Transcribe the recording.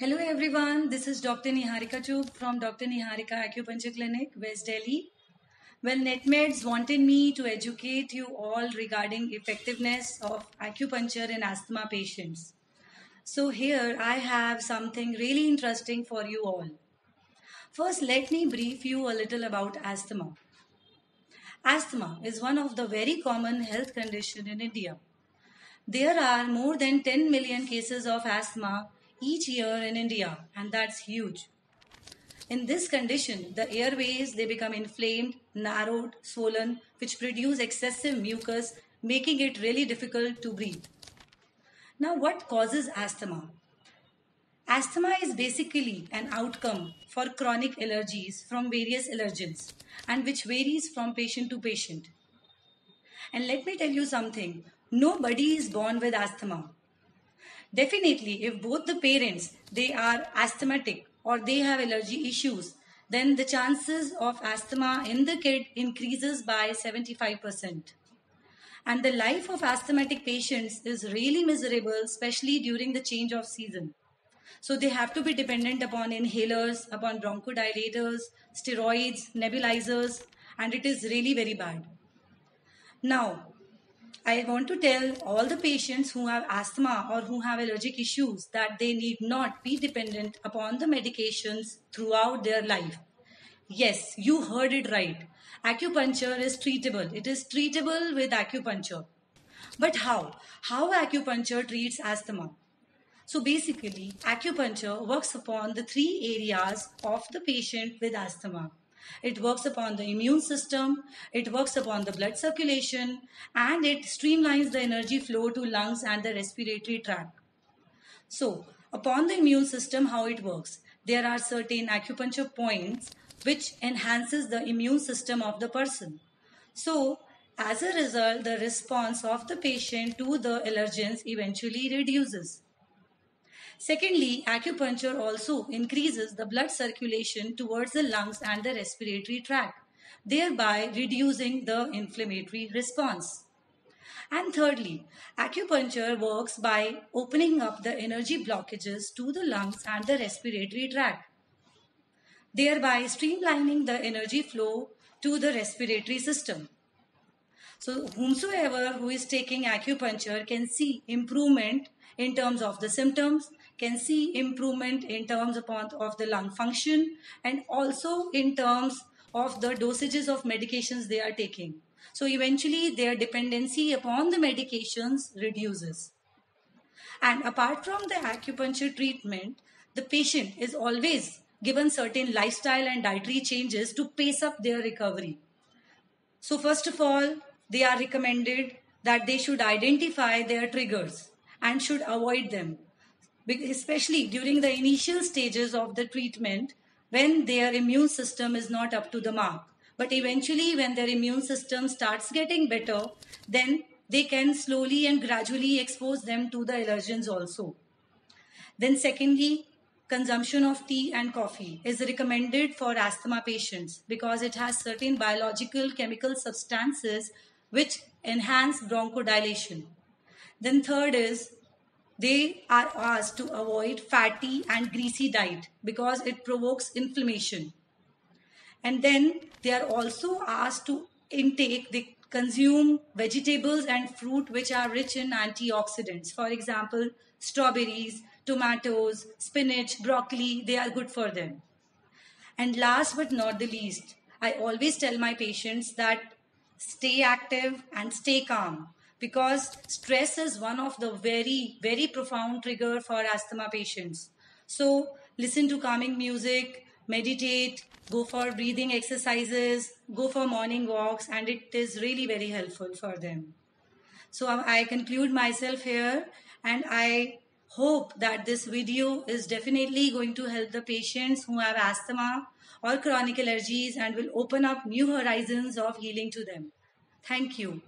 Hello everyone, this is Dr. Niharika Chugh from Dr. Niharika Acupuncture Clinic, West Delhi. Well, NetMeds wanted me to educate you all regarding effectiveness of acupuncture in asthma patients. So here I have something really interesting for you all. First, let me brief you a little about asthma. Asthma is one of the very common health condition in India. There are more than 10 million cases of asthma each year in India, and that's huge. In this condition, the airways they become inflamed, narrowed, swollen, which produce excessive mucus, making it really difficult to breathe. Now, what causes asthma? Asthma is basically an outcome for chronic allergies from various allergens and which varies from patient to patient. And let me tell you something nobody is born with asthma Definitely, if both the parents they are asthmatic or they have allergy issues, then the chances of asthma in the kid increases by 75%. And the life of asthmatic patients is really miserable, especially during the change of season. So they have to be dependent upon inhalers, upon bronchodilators, steroids, nebulizers, and it is really very bad. Now, I want to tell all the patients who have asthma or who have allergic issues that they need not be dependent upon the medications throughout their life. Yes, you heard it right. Acupuncture is treatable. It is treatable with acupuncture. But how? How acupuncture treats asthma? So basically, acupuncture works upon the three areas of the patient with asthma. It works upon the immune system, it works upon the blood circulation, and it streamlines the energy flow to lungs and the respiratory tract. So, upon the immune system, how it works? There are certain acupuncture points which enhances the immune system of the person. So, as a result, the response of the patient to the allergens eventually reduces. Secondly, acupuncture also increases the blood circulation towards the lungs and the respiratory tract, thereby reducing the inflammatory response. And thirdly, acupuncture works by opening up the energy blockages to the lungs and the respiratory tract, thereby streamlining the energy flow to the respiratory system. So, whomsoever who is taking acupuncture can see improvement in terms of the symptoms, can see improvement in terms upon, of the lung function, and also in terms of the dosages of medications they are taking. So, eventually, their dependency upon the medications reduces. And apart from the acupuncture treatment, the patient is always given certain lifestyle and dietary changes to pace up their recovery. So, first of all, they are recommended that they should identify their triggers and should avoid them, especially during the initial stages of the treatment when their immune system is not up to the mark. But eventually, when their immune system starts getting better, then they can slowly and gradually expose them to the allergens also. Then, secondly, consumption of tea and coffee is recommended for asthma patients because it has certain biological chemical substances which enhance bronchodilation. Then third is they are asked to avoid fatty and greasy diet because it provokes inflammation. And then they are also asked to intake, they consume vegetables and fruit which are rich in antioxidants. For example, strawberries, tomatoes, spinach, broccoli, they are good for them. And last but not the least, I always tell my patients that stay active and stay calm because stress is one of the very very profound trigger for asthma patients so listen to calming music meditate go for breathing exercises go for morning walks and it is really very helpful for them so i conclude myself here and i hope that this video is definitely going to help the patients who have asthma or chronic allergies and will open up new horizons of healing to them. Thank you.